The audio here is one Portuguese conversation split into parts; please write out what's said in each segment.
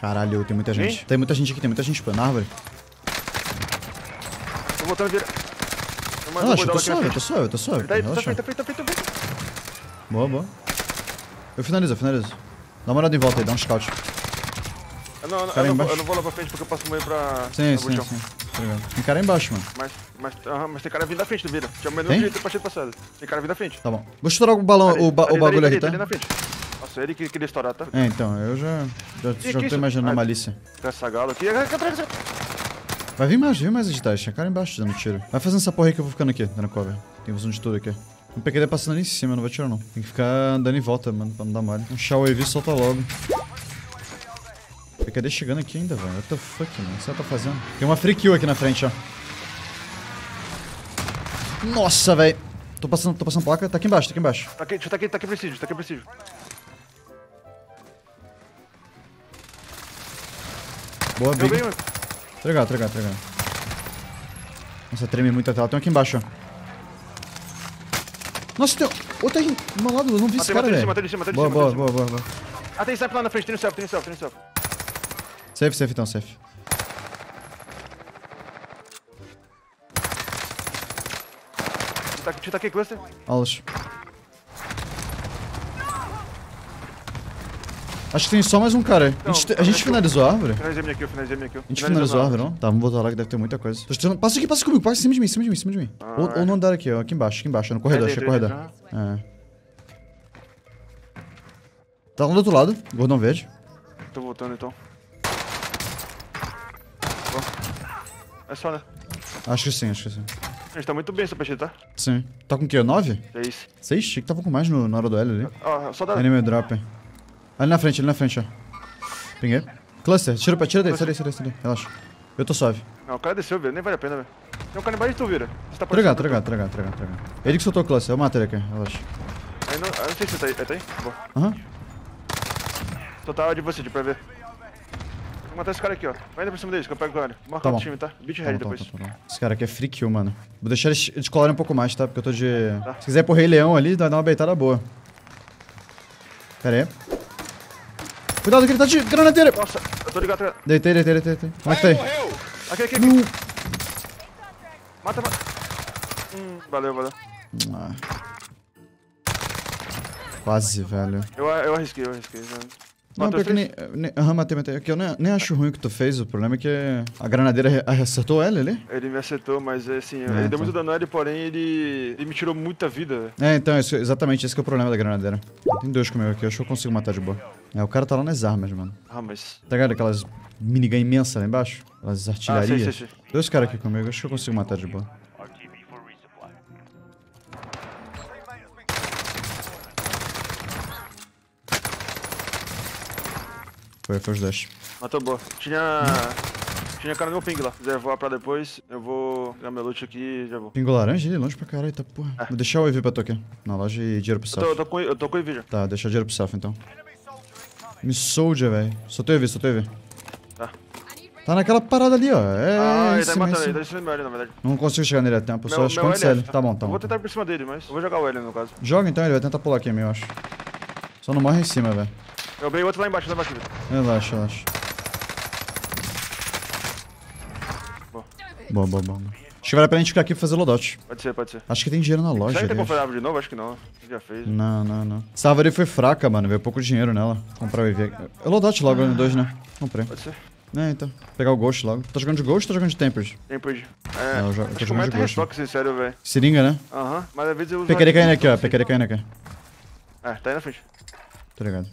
Caralho, tem muita gente. Hein? Tem muita gente aqui, tem muita gente, pô, na árvore. Tô voltando vira. Relaxa, eu tô aqui suave, eu tô suave, eu tô suave. Tá aí, tá feito, tá feito, tá feito, tá feito. Boa, boa. Eu finalizo, eu finalizo. Dá uma olhada em volta aí, dá um scout. Eu não, eu, não, embaixo. eu não vou lá pra frente porque eu passo meio pra... Sim, sim, sim. Tá ligado. Tem cara aí embaixo, mano. Mas, mas, aham, mas tem cara vindo da frente do vira. Tinha Tem? de jeito pra ter passado. Tem cara vindo da frente. Tá bom. Vou estourar o balão, o, ba- o Ali, bagulho ali, aqui, ali, ali tá? na frente. Nossa, ele que queria estourar, tá? É, então, eu já, já, que já tô isso? imaginando a Ah, malícia. Com essa gala aqui. Aqui. Vai vir mais, vem mais editais. Tinha cara embaixo dando tiro. Vai fazendo essa porra aí que eu vou ficando aqui, dando cover. Tem visão de tudo aqui. O PQD passando ali em cima, não vai tirar não. Tem que ficar andando em volta, mano, pra não dar mole. Um Shao AV solta logo. PQD chegando aqui ainda, velho. What the fuck, mano? O que você tá fazendo? Tem uma free kill aqui na frente, ó. Nossa, velho. Tô passando, tô passando placa. Tá aqui embaixo, tá aqui embaixo. Tá aqui, tá aqui, tá aqui presídio, tá aqui presídio. Boa, big. tá ligado, tá ligado. Nossa, treme muito a tela. Tem um aqui embaixo, ó. Nossa, tem outro aí do meu lado. Eu não vi esse cara, velho. matei matei Boa, boa, boa, boa. Ah, tem self lá na frente, tem no self, tem no self, tem no self. Safe, safe então, safe. Tá aqui, tá aqui, cluster. Aulas. Acho que tem só mais um cara. A gente, a gente finalizou a árvore? Finalizei minha kill, finalizei minha kill. A gente finalizou a árvore, não? Tá, vamos voltar lá que deve ter muita coisa. Tô tentando- Passa aqui, passa comigo, passa em cima de mim, em cima de mim, em cima de mim. Ah, ou, é. ou no andar aqui, ó. Aqui embaixo, aqui embaixo, no corredor, É achei dentro, corredor. é É. Tá lá do outro lado, gordão verde. Tô voltando então. É só, né? Acho que sim, acho que sim. A gente tá muito bem essa peixe, tá? Sim. Tá com o quê? 9? Seis. 6? Achei que tava com mais no, na hora do L ali. Ó, só dá. Anime drop. Ali na frente, ali na frente, ó. Pinguei. Cluster, tira, pra- tira daí, tira daí, tira daí. Relaxa. Eu tô suave. Não, o cara desceu, velho. Nem vale a pena, velho. Tem um cara embaixo de tu, vira. Você tá Tá tá tá ligado, tá ligado, tá ligado. Ele que soltou o cluster, eu mato ele aqui, relaxa. Aí não, eu não sei se tá aí. É, tá aí? Boa. Aham. Total de você, pra ver. Vou matar esse cara aqui, ó. Vai ainda por cima deles, que eu pego o cara. Marca Tá o bom. time, tá? Beat Tá head tá depois. tá bom. Esse cara aqui é free kill, mano. Vou deixar eles eles colarem um pouco mais, tá? Porque eu tô de... Tá. Se quiser pro Rei Leão ali, vai dar uma beitada boa. Pera aí. Cuidado que ele tá de granadeira. Nossa, eu tô ligado, ligado. Deitei, deitei, deitei, deitei. Como é que tá aí? Aqui, aqui, aqui. Não. Mata, mata. Hum, valeu, valeu. Ah. Quase, velho. Eu, eu arrisquei, eu arrisquei. né? Não, porque nem... nem- Aham, matei, matei. Aqui eu nem, nem acho ruim o que tu fez. O problema é que a granadeira acertou ela ali. Ele me acertou, mas assim, ele tá. deu muito dano a ele, porém ele, ele me tirou muita vida. É, então, isso- exatamente esse que é o problema da granadeira. Tem dois comigo aqui, eu acho que eu consigo matar de boa. É, o cara tá lá nas armas, mano. Ah, mas. Tá ligado aquelas minigun imensas lá embaixo? Aquelas Ah, artilharias? sei, sei, sei. Dois caras aqui comigo, acho que eu consigo matar de boa. Foi, foi os dois. Matou boa. Tinha. Tinha cara no meu ping lá. Se quiser voar pra depois, eu vou pegar meu loot aqui e já vou. Pingo laranja ali, longe pra caralho, tá porra. Vou deixar o EV pra tu aqui. Na loja e dinheiro pro Eu tô, eu Saf. tô com, eu tô com EV já. Tá, deixa dinheiro pro Saf então. Me soldier, velho. Soltei o EV, soltei o EV. Tá. Tá naquela parada ali, ó. É, ah, ele tá em matando, ele cima. tá na verdade. Não consigo chegar nele a tempo, só Meu- esconde esse L. L, Tá bom, tá bom. vou tentar ir por cima dele, mas eu vou jogar o L no caso. Joga então, ele vai tentar pular aqui eu acho. Só não morre em cima, velho. Eu bem outro lá embaixo, lá embaixo. Relaxa, relaxa. Boa. Boa, boa, boa. Acho que vale a pena a gente ficar aqui e fazer loadout. Pode ser, pode ser. Acho que tem dinheiro na loja. Será que tem como fazer de novo? Acho que não. Já fez. Não, não, não. Essa árvore foi fraca, mano. Veio pouco dinheiro nela. Comprar o EV. Eu loadout logo no 2, né? Comprei. Pode ser. É, então. Pegar o Ghost logo. Tá jogando de Ghost ou tá jogando de Tempered? Tempo de. É, Não, eu eu tô jogando de Ghost. restock, sincero, velho. Seringa, né? Aham, mas às vezes eu uso... Pequerei caindo aqui, ó. Pequerei caindo aqui. É, tá aí na frente. Tô ligado.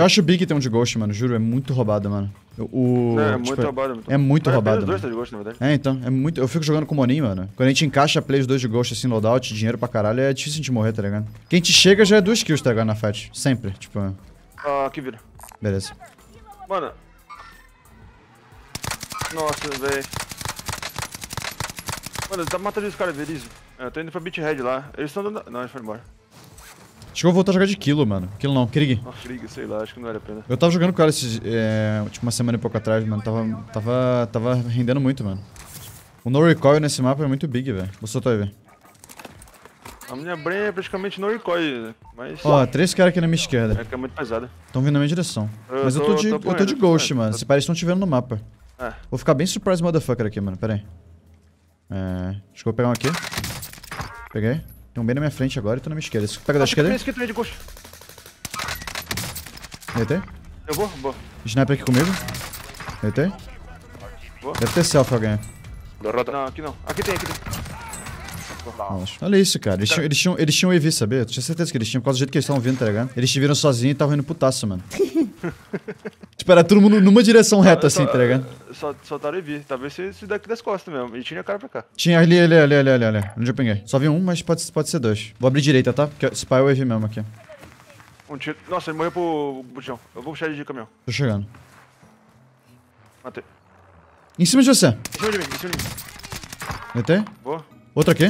Eu acho o Big tem um de Ghost, mano. Juro, é muito roubado, mano. O, é, é tipo, muito roubado. Muito É muito a pena roubado, Os dois tá de gosto, na verdade. É, então, é muito. Eu fico jogando com o Moninho, mano. Quando a gente encaixa plays dois de Ghost assim, loadout, dinheiro pra caralho, é difícil a gente morrer, tá ligado? Quem gente chega já é duas kills, tá ligado? Na fight. Sempre. Tipo, Ah, aqui vira. beleza. Mano. Nossa, velho. Mano, tá matando esse cara, Verizio. É, eu tô indo pra Beathead lá. Eles estão dando. Não, eles foram embora. Acho que eu vou voltar a jogar de Kilo, mano. Kilo não, Krieg. Ah, Krieg, sei lá, acho que não vale a pena. Eu tava jogando com ela esses, é, tipo uma semana e pouco atrás, mano. Tava, tava, tava rendendo muito, mano. O no recoil nesse mapa é muito big, velho. Vou soltar aí, velho. A minha brain é praticamente no recoil, mas Ó, três caras aqui na minha esquerda. é que é muito pesada. Estão vindo na minha direção. Eu Mas eu tô tô- de, tô eu tô de ghost, tô mano. apoiando. Se parece que estão te vendo no mapa. É. Vou ficar bem surprise motherfucker aqui, mano. Pera aí. É... Acho que eu vou pegar um aqui. Peguei. Tem um bem na minha frente agora e tô na minha esquerda. Pega da Ah, esquerda esquerda de ghost. Deitei. Eu vou? Vou. Sniper aqui comigo. Deitei. Boa. Deve ter selfie alguém. Derrota. Não, aqui não. Aqui tem, aqui tem. Nossa. Olha isso, cara. Eles tinham, eles tinham, eles tinham EV, sabia? Eu tinha certeza que eles tinham, por causa do jeito que eles estavam vindo, tá ligado? Eles te viram sozinhos e estavam indo putaço, mano. tipo, era todo mundo numa direção reta, assim, tá ligado? Só, soltaram e vi. Talvez se, se daqui das costas mesmo. E tinha cara pra cá. Tinha ali, ali, ali, ali, ali, ali. Onde eu peguei. Só vi um, mas pode, pode ser dois. Vou abrir direita, tá? Porque pai é o EV mesmo aqui. Um tiro. Nossa, ele morreu pro buchão. Eu vou puxar ele de caminhão. Tô chegando. Matei. Em cima de você. Em cima de mim, em cima de mim. Deitei. Boa. Outro aqui.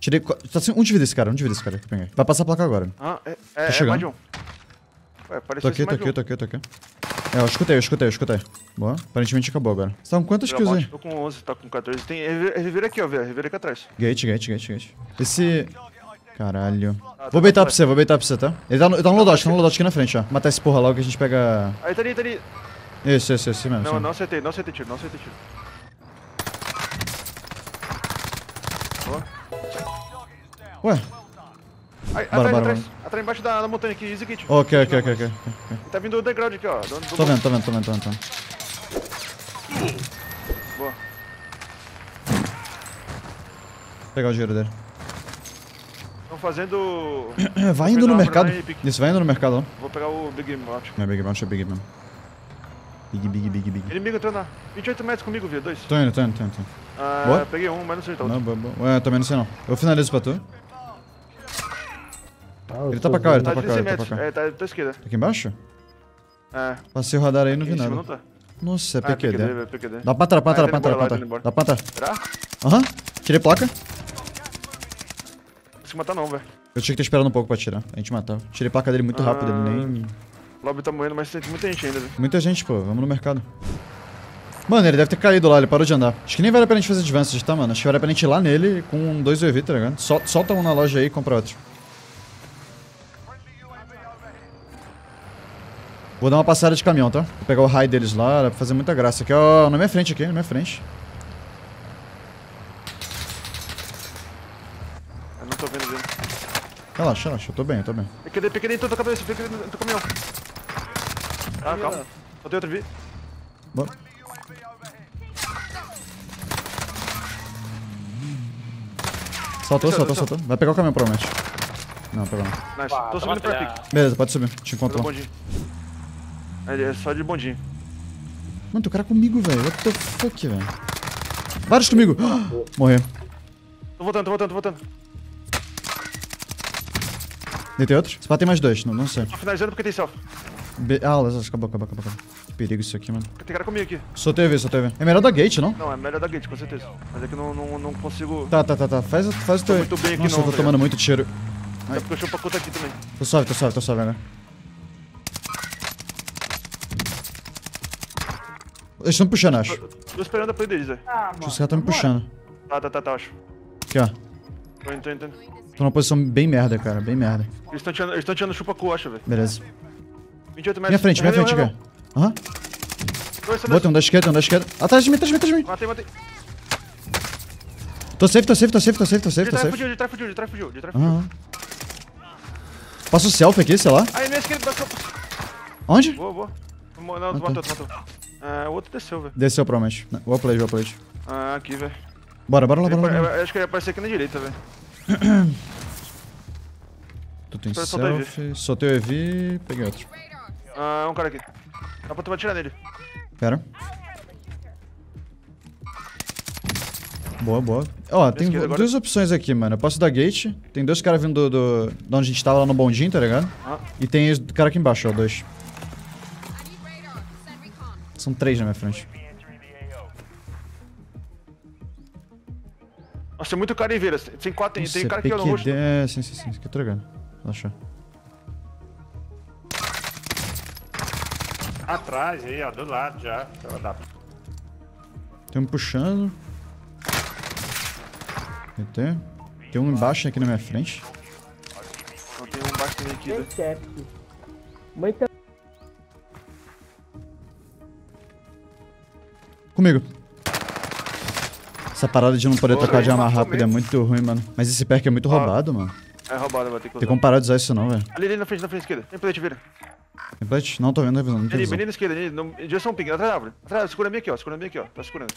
Tirei. Tá sem um de vida esse cara, um de vida esse cara que eu peguei. Vai passar a placa agora. Ah, é, é, é chegando. mais de um. Ué, Tô aqui, tô aqui, um. tô aqui, tô aqui. É, eu escutei, eu escutei, eu escutei. Boa. Aparentemente acabou agora. Você tá com quantas kills aí? Tô com 11, tá com 14. Tem reviver aqui, ó. Reviver aqui atrás. Gate, gate, gate, gate. Esse. Caralho. tá Vou beitar pra pra você, vou beitar pra você, tá? Ele tá no, ele tá no loadout, tá no loadout aqui na frente, ó. Matar esse porra logo que a gente pega. Aí, tá ali, tá ali. Esse, esse, esse mesmo. Não, sim. não acertei, não acertei tiro, não acertei tiro. Ué. Aí, Bora, atrás, bora, atrás. Atrás embaixo da, da montanha aqui, easy kit. Ok, ok, ok, ok. tá vindo do underground aqui, ó. Do, do Tô vendo, tô vendo, tô vendo, tô vendo. Tô vendo. Boa. Vou pegar o dinheiro dele. Estão fazendo. Vai indo no mercado. pique. Isso, vai indo no mercado, ó. Vou pegar o Big Mount. É Big Mount, é Big mesmo. Big, big, big, big. Inimigo entrando na 28 metros comigo, viu? Dois. Tô indo, tô indo, tô indo. Tô indo. Ah, Boa. peguei um, mas não sei tá Não, boa, boa. Ué, também não sei não. Eu finalizo pra tu. Ele tá pra cá, ele tá Tá pra cá, 16 ele tá pra cá. É, tá, tá à esquerda. Tá aqui embaixo? É. Passei o radar aí e não vi nada. não tá. Nossa, é Ah, PQD. velho, PQD. Dá pra trás, pra Ah, trás, tá pra trás, pra tá. Dá pra trás. Será? Aham. Tirei placa. Não consigo matar não, velho. Eu tinha que ter esperado um pouco pra tirar. A gente matava. Tirei placa dele muito rápido, ele Ah. nem... O lobby tá morrendo, mas tem muita gente ainda, viu? Muita gente, pô. Vamos no mercado. Mano, ele deve ter caído lá, ele parou de andar. Acho que nem vale a pena a gente fazer advances, tá, mano? Acho que vale a pena a gente ir lá nele com dois UAV, tá ligado? Sol- solta um na loja aí e compra outro. Vou dar uma passada de caminhão, tá? Vou pegar o high deles lá, dá pra fazer muita graça. Aqui, ó, na minha frente aqui, na minha frente. Eu não tô vendo ele. Relaxa, relaxa, eu tô bem, eu tô bem. PQD, PQD entrou na cabeça, PQD caminhão. Ah, calma. Só tem outro vi. Bora. Saltou, saltou, saltou. Vai pegar o caminhão, provavelmente. Não, pegou não. Nice. Tô subindo pra pique. Beleza, pode subir. Te encontro lá. Ele é só de bondinho. Mano, tem um cara comigo, velho. What the fuck, velho? Vários comigo. Morreu. Tô voltando, tô voltando, tô voltando. Deitei outro? Esse pá tem mais dois, não, não sei. Tô finalizando porque tem self. Be ah, acabou, acabou, acabou, acabou. Que perigo isso aqui, mano. Tem cara comigo aqui. Só teve, só teve. É melhor da gate, não? Não, é melhor da gate, com certeza. Mas é que eu não, não, não consigo. Tá, tá, tá, tá. Faz, faz o teu. muito bem aqui Nossa, não, eu tô tá tomando muito tiro. É porque eu chupo a conta aqui também. Tô suave, tô suave, tô suave, né? Eles estão me puxando, acho. Acho Tô esperando a play deles, velho. Ah, que os caras estão me puxando. Tá, tá, tá, tá, acho. Aqui, ó. Tô indo, tô indo, tô indo. Tô numa posição bem merda, cara. Bem merda. Eles estão tirando, eles tão tirando chupa-cu, acho, velho. Beleza. 28 metros. Minha frente, minha frente, cara. Aham. Boa, tem um da esquerda, um da esquerda. Atrás de mim, atrás de mim, atrás de mim. Matei, matei. Tô safe, tô safe, tô safe, tô safe, tô safe, De trás fugiu, de trás fugiu, de trás fugiu, de trás fugiu. Aham. Passa o selfie aqui, sei lá. Aí, minha esquerda bateu. Onde? Boa, boa. Não, Ah, tá. matou, matou. Ah, o outro desceu, velho. Desceu, provavelmente. Wall plate, wall plate. Ah, aqui, velho. Bora, bora lá, bora lá. Acho que ele ia aparecer aqui na direita, velho. Tu tem selfie. Soltei o EV, peguei outro. Ah, um cara aqui. Dá pra tu atirar nele. Pera. Boa, boa. Ó, tem agora. duas opções aqui, mano. Eu posso dar gate. Tem dois caras vindo do, do. Da onde a gente tava lá no bondinho, tá ligado? Ah. E tem os cara aqui embaixo, ó, dois. São três na minha frente. Nossa, tem muito cara em veira. Tem quatro, tem, tem cara aqui no rosto. É, sim, sim, sim. Aqui eu tô ligado. Relaxa. Atrás aí, ó, do lado já. Da- Tem um puxando. PT. Tem um embaixo aqui na minha frente. Não, tem um embaixo também aqui. Muita. Comigo. Essa parada de não poder Pô, trocar de arma rápida é muito ruim, mano. Mas esse perk é muito roubado, mano. É roubado, vai ter que usar. Tem como parar de usar isso não, velho. Ali, ali na frente, na frente esquerda. Tem plate, vira. Tem plate? Não, tô vendo, não tô vendo. Não Ali, visão. bem na esquerda, ali, no, em direção ao ping, atrás da árvore. Atrás, segura bem aqui, ó. Segura bem aqui, ó. Tá segurando.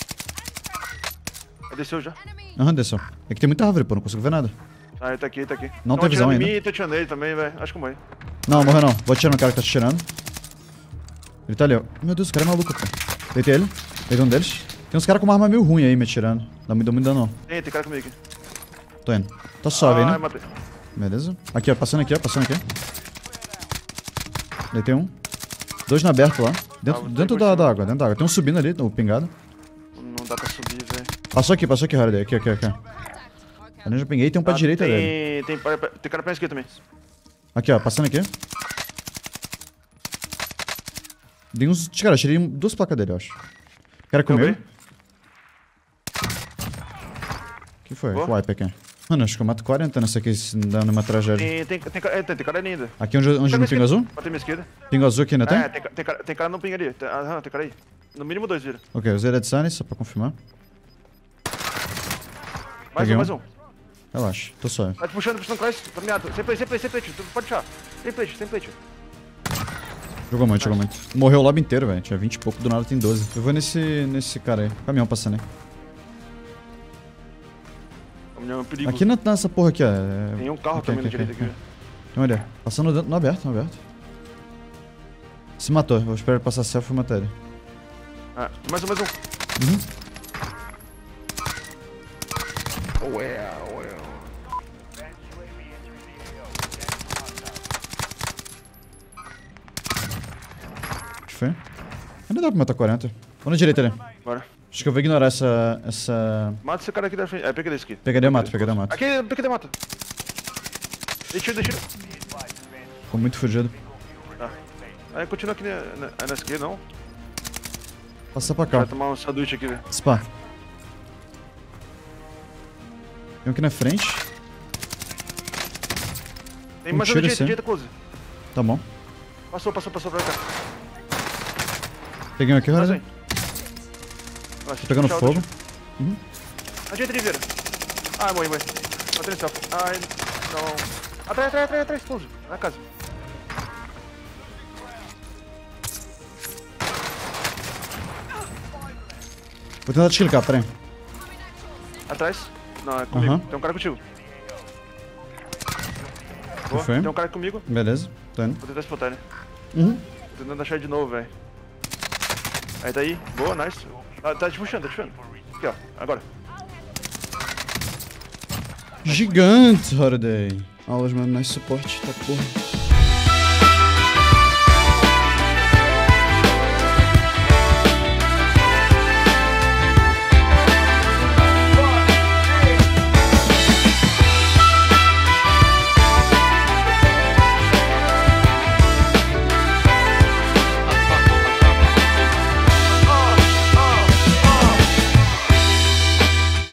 Ele desceu já. Aham, desceu. É que tem muita árvore, pô. Não consigo ver nada. Ah, ele tá aqui, ele tá aqui. Não Tão tem visão ainda. mim tô atirando ele também, velho. Acho que eu morri. Não, morreu não. Vou atirar no cara que tá te tirando. Ele tá ali, ó. Meu Deus, o cara é maluco, pô. Deitei ele. Deitei um deles. Tem uns caras com uma arma meio ruim aí me atirando. Dá muito, dá muito dano, não. Tem, tem cara comigo aqui. Tô indo. Tá suave aí, ah, né? matei. Beleza. Aqui, ó. Passando aqui, ó. Passando aqui. Deitei um. Dois na aberto lá. Dentro, Ah, dentro tem da, da água, dentro da água. Tem um subindo ali, o pingado. Não dá pra subir, velho. Passou aqui, passou aqui, Holiday. Aqui, aqui, aqui. Ali eu já pinguei, tem um pra Ah, direita tem, dele. Tem, tem, tem cara pra esquerda também. Aqui, ó, passando aqui. Dei uns. Cara, tirei duas placas dele, eu acho. Cara? Derrubei. O que foi? Wipe aqui. Mano, acho que eu mato 40 nessa aqui, se dando uma tragédia. Tem, tem, tem, cara- tem, tem cara ali ainda. Aqui onde, onde no pingo azul? Minha esquerda. Pingo azul aqui ainda tem? É, tem, tem, cara, tem cara no ping ali. Tem, aham, tem cara aí. No mínimo dois, vira. Ok, usei Red Sunny só pra confirmar. Mais um, mais um. Relaxa, tô só. Tá te puxando, puxando atrás. Tá mirado. Sem plate, sem plate, sem plate. Pode puxar. Sem plate, sem plate. Jogou muito, jogou muito. Morreu o lobby inteiro, velho. Tinha 20 e pouco, do nada tem 12. Eu vou nesse, nesse cara aí. Caminhão passando aí. É um perigo. Aqui na, nessa porra aqui, ó. é- Tem um carro aqui, também aqui, na aqui, direita aqui. olha. Passando dentro, no aberto, no aberto. Se matou. Vou esperar ele passar selfie e matar ele. Ah, mais um, mais um. Uhum. O que foi? Ainda dá pra matar 40. Vou na direita ali. Bora. Acho que eu vou ignorar essa. essa. Mata esse cara aqui da frente. É, pega desse aqui. Pegaria eu mato, pegaria eu mato. Aqui, pega de mata. Deixa, deixa. Ficou muito fugido. Tá. Aí continua aqui na, na, na esquerda, não. Passar pra Vai cá. tomar um sanduíche aqui, velho. Spa. Tem um aqui na frente. Tem Um mais um tiro direita, assim. direita, close. Tá bom. Passou, passou, passou pra cá. Peguei um aqui. Horizon. Tô pegando fogo. outro. A direita. Ah, morri, morri. Matei no. Ai, não. Atrás, atrás, atrás, atrás, close. Na casa. Vou tentar te clicar, peraí. Atrás. Não, é comigo. Aham. Tem um cara contigo. Boa, tem um cara comigo. Beleza, tô indo. Vou tentar spotar ele. Uhum. Tô tentando achar de novo, velho. Aí tá aí. Boa, nice. Tá, tá te puxando, tá te puxando. Aqui, ó. Agora. Gigante, Holiday. Aulas, mano, nice suporte, tá porra.